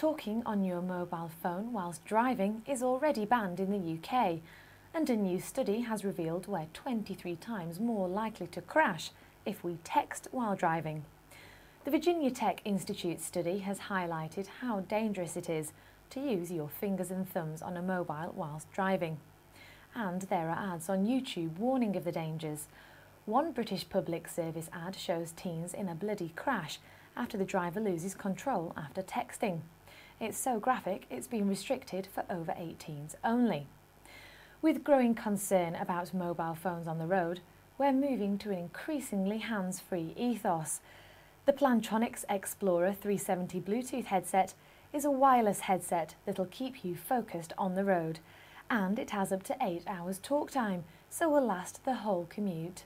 Talking on your mobile phone whilst driving is already banned in the UK, and a new study has revealed we're 23 times more likely to crash if we text while driving. The Virginia Tech Institute study has highlighted how dangerous it is to use your fingers and thumbs on a mobile whilst driving. And there are ads on YouTube warning of the dangers. One British public service ad shows teens in a bloody crash after the driver loses control after texting. It's so graphic it's been restricted for over 18s only. With growing concern about mobile phones on the road, we're moving to an increasingly hands-free ethos. The Plantronics Explorer 370 Bluetooth headset is a wireless headset that'll keep you focused on the road, and it has up to 8 hours talk time, so will last the whole commute.